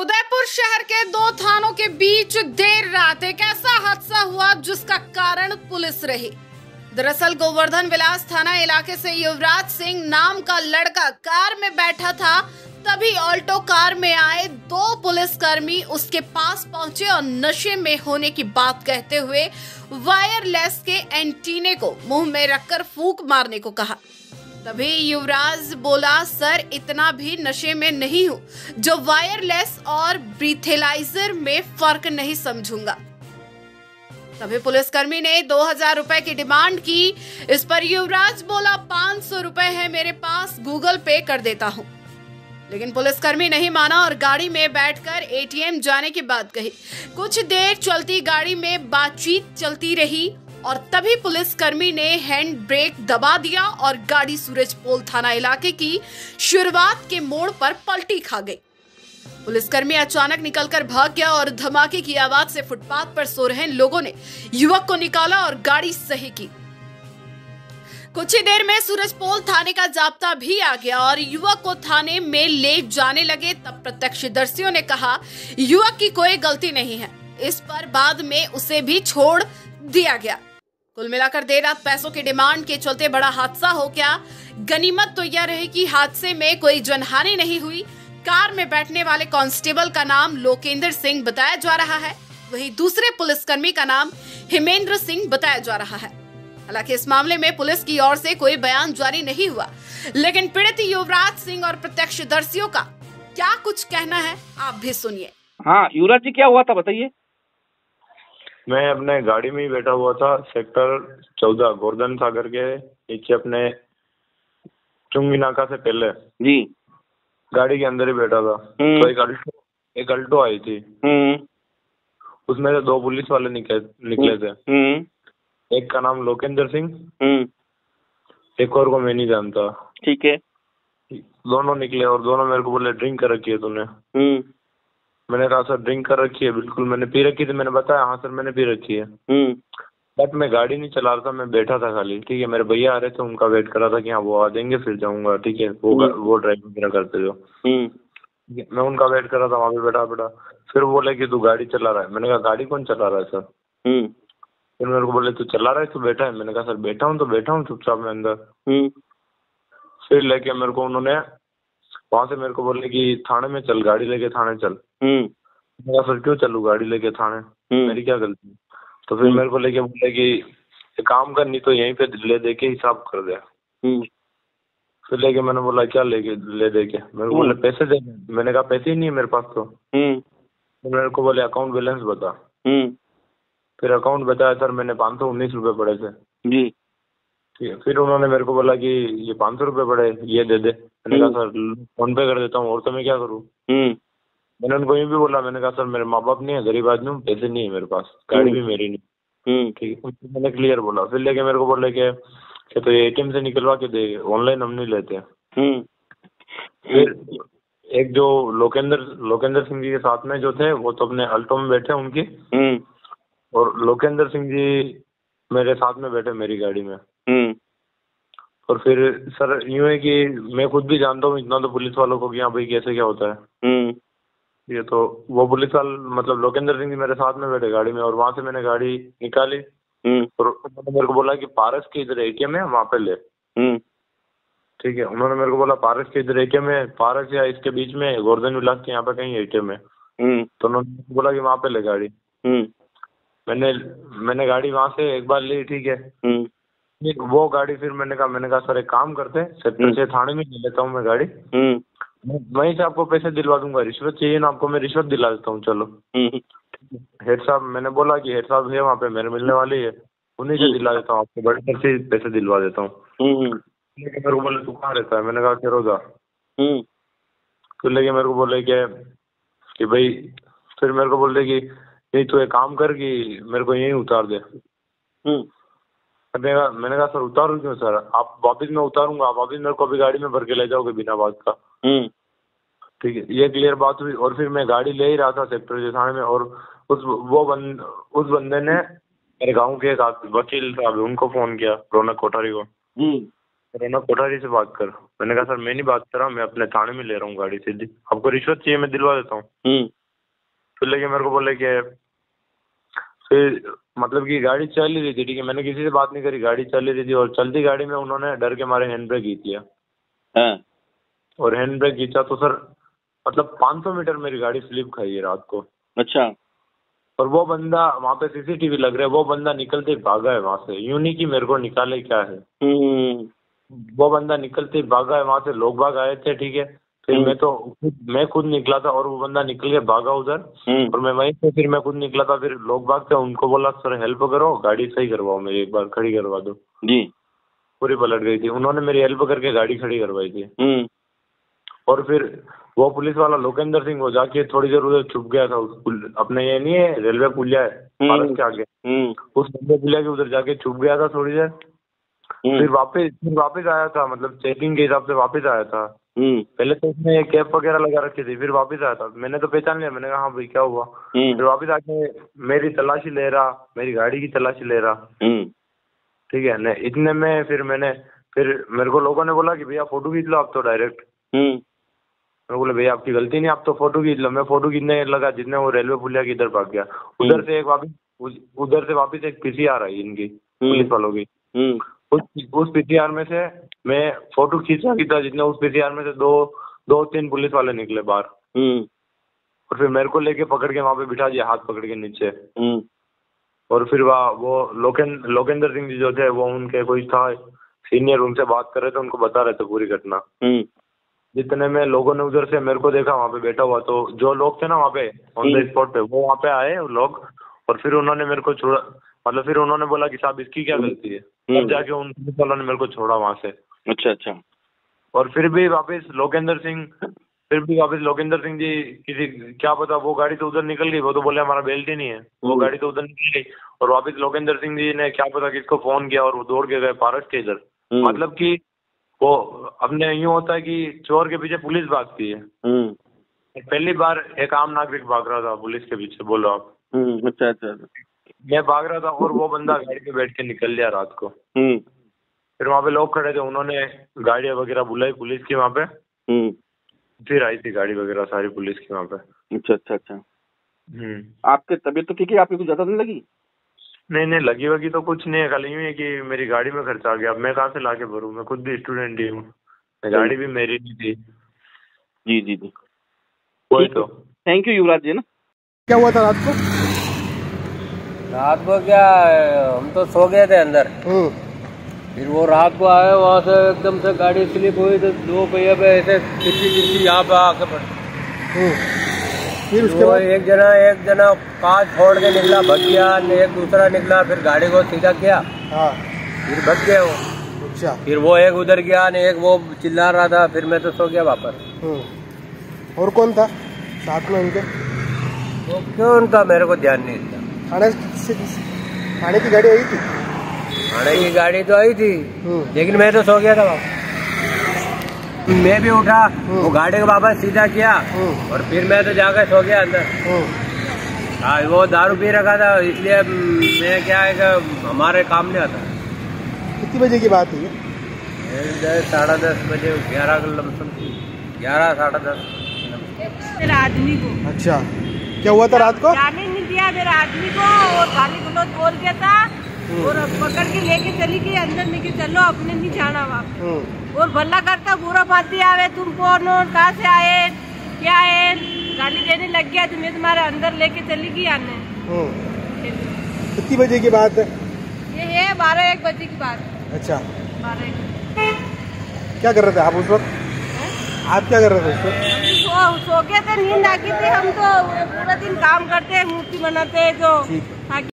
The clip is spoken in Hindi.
उदयपुर शहर के दो थानों के बीच देर रात एक ऐसा हादसा हुआ जिसका कारण पुलिस रही। दरअसल गोवर्धन विलास थाना इलाके से युवराज सिंह नाम का लड़का कार में बैठा था, तभी ऑल्टो कार में आए दो पुलिसकर्मी उसके पास पहुँचे और नशे में होने की बात कहते हुए वायरलेस के एंटीने को मुँह में रखकर फूक मारने को कहा। तभी युवराज बोला, सर, इतना भी नशे में नहीं हूँ। जो वायरलेस और ब्रीथेलाइजर में फ़र्क नहीं समझूँगा। तभी पुलिसकर्मी ने दो हज़ार रुपए की डिमांड की। इस पर युवराज बोला, पाँच सौ रुपए है मेरे पास, गूगल पे कर देता हूँ। लेकिन पुलिसकर्मी नहीं माना और गाड़ी में बैठकर एटीएम जाने की बात कही। कुछ देर चलती गाड़ी में बातचीत चलती रही। और तभी पुलिसकर्मी ने हैंड ब्रेक दबा दिया और गाड़ी सूरज पोल थाना इलाके की शुरुआत के मोड़ पर पलटी खा गई। पुलिसकर्मी अचानक निकलकर भाग गया और धमाके की आवाज़ से फुटपाथ पर सो रहे लोगों ने युवक को निकाला और गाड़ी सही की। कुछ ही देर में सूरज पोल थाने का जाप्ता भी आ गया और युवक को थाने में ले जाने लगे, तब प्रत्यक्षदर्शियों ने कहा, युवक की कोई गलती नहीं है। इस पर बाद में उसे भी छोड़ दिया गया। कुल मिलाकर देर रात पैसों की डिमांड के चलते बड़ा हादसा हो गया। गनीमत तो यह रही कि हादसे में कोई जनहानि नहीं हुई। कार में बैठने वाले कांस्टेबल का नाम लोकेंद्र सिंह बताया जा रहा है। वहीं दूसरे पुलिसकर्मी का नाम हिमेंद्र सिंह बताया जा रहा है। हालाँकि इस मामले में पुलिस की ओर से कोई बयान जारी नहीं हुआ। लेकिन पीड़ित युवराज सिंह और प्रत्यक्षदर्शियों का क्या कुछ कहना है, आप भी सुनिए। हाँ युवराज जी, क्या हुआ था बताइए? मैं अपने गाड़ी में ही बैठा हुआ था सेक्टर चौदह गोवर्धन सागर के नीचे अपने चुंगी नाका से पहले। जी। गाड़ी के अंदर ही बैठा था। हम्म। तो एक अल्टो एक अल्टो आई थी। हम्म। उसमें से दो पुलिस वाले निकले निकले थे। हम्म। एक का नाम लोकेंद्र सिंह एक और को मैं नहीं जानता। ठीक है। दोनों निकले और दोनों मेरे को बोले ड्रिंक कर रखी है तूने। मैंने कहा सर ड्रिंक कर रखी है बिल्कुल मैंने पी रखी थी मैंने बताया हाँ सर मैंने पी रखी है। हम्म। बट मैं गाड़ी नहीं चला रहा था मैं बैठा था खाली ठीक है? मेरे भैया आ रहे थे उनका वेट कर रहा था कि हाँ वो आ जाएँगे फिर जाऊँगा। ठीक है? वो हम्म। वो ड्राइव वगैरह करते जो हम्म। मैं उनका वेट कर रहा था वहाँ पे बैठा बैठा। फिर वो बोले कि तू गाड़ी चला रहा है। मैंने कहा गाड़ी कौन चला रहा है सर? हम्म। फिर मेरे को बोले तू चला रहा है तू बैठा है? मैंने कहा सर बैठा हूँ तो बैठा हूँ चुपचाप मैं अंदर। हम्म। फिर लेके मेरे को उन्होंने वहाँ से मेरे को बोले कि थाने में चल गाड़ी लेके थाने चल। हम्म। सर क्यों चलू गाड़ी लेके थाने? हम्म। मेरी क्या गलती? तो फिर मेरे को लेके बोले कि काम करनी तो यहीं पे ले दे के हिसाब कर दे। हम्म। फिर लेके मैंने बोला क्या लेके ले दे के मेरे को बोले पैसे दे। मैंने कहा पैसे ही नहीं है मेरे पास तो। हम्म। मेरे को बोले अकाउंट बैलेंस बता। हम्म। फिर अकाउंट बताया सर मैंने पाँच सौ उन्नीस रुपये पड़े थे। जी। ठीक है फिर उन्होंने मेरे को बोला कि ये पाँच सौ रुपये पड़े ये दे दे। मैंने कहा सर फ़ोन पे कर देता हूँ और तो मैं क्या करूँ? हम्म। मैंने उनको ये भी बोला मैंने कहा सर मेरे माँ बाप नहीं है गरीब आदमी हूँ पैसे नहीं है मेरे पास गाड़ी भी मेरी नहीं हम्म ठीक। है मैंने क्लियर बोला। फिर लेके मेरे को बोले कि कि तो ये एटीएम से निकलवा के दे ऑनलाइन हम नहीं लेते हम्म। फिर एक जो लोकेंद्र लोकेंद्र सिंह जी के साथ में जो थे वो तो अपने अल्टो में बैठे उनकी। हम्म। और लोकेंद्र सिंह जी मेरे साथ में बैठे मेरी गाड़ी में। और फिर सर यूँ है कि मैं खुद भी जानता हूँ इतना तो पुलिस वालों को कि हाँ भाई कैसे क्या होता है? ये तो वो पुलिस वाल मतलब लोकेंद्र सिंह जी मेरे साथ में बैठे गाड़ी में और वहाँ से मैंने गाड़ी निकाली। हम्म। और उन्होंने मेरे को बोला कि पारस के इधर एटीएम है वहाँ पे ले। हम्म। ठीक है उन्होंने मेरे को बोला पारस के इधर एटीएम है पारस या इसके बीच में गोर्धन विलास के यहाँ पे कहीं एटीएम है। हम्म। तो उन्होंने बोला कि वहाँ पे ले गाड़ी। मैंने मैंने गाड़ी वहाँ से एक बार ली ठीक है। वो गाड़ी फिर मैंने कहा मैंने कहा सर एक काम करते हैं सेक्टर से थाने में ले लेता हूँ मैं गाड़ी। वहीं से आपको पैसे दिलवा दूँगा। रिश्वत चाहिए ना आपको मैं रिश्वत दिला देता हूँ चलो। हम्म। हेड साहब मैंने बोला कि हेड साहब है वहाँ पे मेरे मिलने वाले है। उन्हीं से दिला देता हूँ आपको बड़े सर से पैसे दिलवा देता हूँ। हम्म मेरे को बोले तू कहाँ रहता है मैंने कहा फिरोजा हम्म। फिर लेके मेरे को बोले कि कि भाई फिर मेरे को बोल रहे कि नहीं तू एक काम कर कि मेरे को यहीं उतार दे। हम्म। मैंने कहा मैंने कहा सर उतारू क्यों सर? आप वापिस मैं उतारूँगा। आप वापिस मेरे को अभी गाड़ी में भर के ले जाओगे बिना बात का। हम्म। ठीक है ये क्लियर बात हुई। और फिर मैं गाड़ी ले ही रहा था सेक्टर के थाने में और उस वो बंद उस बंदे ने मेरे गाँव के एक वकील साहब उनको फ़ोन किया रौनक कोठारी को। रौनक कोठारी से बात कर। मैंने कहा सर मैं नहीं बात कर रहा मैं अपने थाने में ले रहा हूँ गाड़ी सीधी। आपको रिश्वत चाहिए मैं दिलवा देता हूँ। हम्म। फिर लेके मेरे को बोले कि फिर मतलब कि गाड़ी चल ही रही थी ठीक है? मैंने किसी से बात नहीं करी गाड़ी चल ही रही थी और चलती गाड़ी में उन्होंने डर के मारे हैंड ब्रेक खींच लिया। हाँ। और हैंड ब्रेक खींचा तो सर मतलब 500 मीटर मेरी गाड़ी स्लिप खाई है रात को। अच्छा। और वो बंदा वहाँ पे सीसीटीवी लग रहा है वो बंदा निकलते भागा है वहाँ से। यूँ नहीं कि मेरे को निकाले क्या है। हम्म। वो बंदा निकलते भागा है वहाँ से लोग भाग आए थे ठीक है? फिर हम्म। मैं तो मैं खुद निकला था और वो बंदा निकल के भागा उधर। हम्म। और मैं वहीं से फिर मैं खुद निकला था फिर लोग भाग थे उनको बोला सर हेल्प करो गाड़ी सही करवाओ मेरी एक बार खड़ी करवा दो। जी। पूरी पलट गई थी। उन्होंने मेरी हेल्प करके गाड़ी खड़ी करवाई थी। हम्म। और फिर वो पुलिस वाला लोकेंद्र सिंह वो जाके थोड़ी देर उधर छुप गया था उस पुल- अपने ये नहीं है रेलवे पुलिया है। के आगे। उस रेलवे पुलिया के उधर जाके छुप गया था थोड़ी देर। फिर हम्म वापस फिर वापस आया था मतलब चेकिंग के हिसाब से वापस आया था। हम्म। पहले तो उसने कैप वगैरह लगा रखी थी फिर वापस आया था। मैंने तो पहचान लिया मैंने कहा हाँ भाई क्या हुआ? फिर हम्म वापस आके मेरी तलाशी ले रहा मेरी गाड़ी की तलाशी ले रहा। हम्म। ठीक है न इतने में फिर मैंने फिर मेरे को लोगों ने बोला कि भैया फ़ोटो खींच लो आप तो डायरेक्ट मैं बोले भैया आपकी गलती नहीं आप तो फ़ोटो खींच लो। मैं फ़ोटो खींचने लगा जितने वो रेलवे पुलिया की इधर भाग गया। उधर से एक वापिस उधर से वापिस एक पीसीआर आई इनकी पुलिस वालों की। उस उस पीसीआर में से मैं फ़ोटो खींचा की था जितने उस पीसीआर में से दो दो तीन पुलिस वाले निकले बाहर। हम्म। और फिर मेरे को लेके पकड़ के वहाँ पे बिठा दिया हाथ पकड़ के नीचे। हम्म। और फिर वहाँ वो लोकेन लोकेंद्र सिंह जी जो थे वो उनके कोई था सीनियर उनसे बात कर रहे थे उनको बता रहे थे पूरी घटना। हम्म। जितने में लोगों ने उधर से मेरे को देखा वहाँ पे बैठा हुआ तो जो लोग थे ना वहाँ पे ऑन द। स्पॉट पे वो वहाँ पे आए लोग और फिर उन्होंने मेरे को छोड़ा। मतलब फिर उन्होंने बोला कि साहब इसकी क्या गलती है? हम्म। तब जाके उन वालों ने मेरे को छोड़ा वहाँ से। अच्छा अच्छा। और फिर भी वापस लोकेंद्र सिंह फिर भी वापस लोकेंद्र सिंह जी किसी क्या पता वो गाड़ी तो उधर निकल गई वो तो बोले हमारा बेल्ट ही नहीं है। वो हम्म। गाड़ी तो उधर निकल गई और वापस लोकेंद्र सिंह जी ने क्या पता किसको फ़ोन किया और वो दौड़ के गए पारस के इधर। हम्म। मतलब कि वो अपने यूँ होता है कि चोर के पीछे पुलिस भागती है। हम्म। पहली बार एक आम नागरिक भाग रहा था पुलिस के पीछे बोलो आप। हम्म अच्छा अच्छा अच्छा। मैं भाग रहा था और वो बंदा गाड़ी पे बैठ के निकल लिया रात को। हम्म। फिर वहाँ पे लोग खड़े थे उन्होंने गाड़ियाँ वगैरह बुलाई पुलिस की वहाँ पे। हम्म। फिर आई थी गाड़ी वगैरह सारी पुलिस की वहाँ पे। अच्छा अच्छा अच्छा। हम्म। आपकी तबीयत तो ठीक है? आपकी कुछ ज़्यादा नहीं लगी? नहीं नहीं लगी वगी तो कुछ नहीं है। खाली यूँ है कि मेरी गाड़ी में खर्चा आ गया। अब मैं कहाँ से ला के भरूँ? मैं खुद भी स्टूडेंट ही हूँ। गाड़ी भी मेरी नहीं थी। जी जी जी। वही तो। थैंक यू युवराज जी ना? क्या हुआ था रात को? रात को क्या हम तो सो गए थे अंदर। हम्म। फिर वो रात को आए वहाँ से एकदम से गाड़ी स्लिप हुई तो दो पहिए पे ऐसे किसी किसी यहाँ पे आके पड़। हम्म। फिर उसके बाद? एक जना एक जना कांच फोड़ के निकला भग गया एक दूसरा निकला फिर गाड़ी को सीधा किया। हाँ। फिर भग गए वो। अच्छा। फिर वो एक उधर गया ने एक वो चिल्ला रहा था फिर मैं तो सो गया वापस। हम्म। और कौन था? साथ में उनके? वो क्यों उनका? मेरे को ध्यान नहीं था। से थाने की गाड़ी आई थी? थाने की गाड़ी तो आई थी हम्म। लेकिन मैं तो सो गया था मैं भी उठा वो गाड़ी को वापस सीधा किया हम्म। और फिर मैं तो जाकर सो गया अंदर। हम्म। हाँ वो दारू पी रखा था इसलिए मैं क्या है कि हमारे काम नहीं आता। कितनी बजे की बात है दस साढ़े दस बजे ग्यारह का लमसम ग्यारह साढ़े दस। आदमी को। अच्छा। क्या हुआ था रात को? दिया मेरे आदमी को और गाली गलौज बोल गया था। और पकड़ के लेके चली गई अंदर लेके चलो अपने नहीं जाना वहाँ। हम्म। और भल्ला करता बुरा पाती आवे तुम कौन हो कहाँ से आए क्या है? गाली देने लग गया तो मैं तुम्हारे अंदर लेके चली गई आने। हम्म। कितनी बजे की बात है? ये है बारह एक बजे की बात। अच्छा। बारह क्या कर रहे थे आप उस वक्त? आप क्या कर रहे थे उस वक्त? सो सो गए थे, नींद आ गई थी हम तो पूरा दिन काम करते हैं, मूर्ति बनाते हैं, जो है।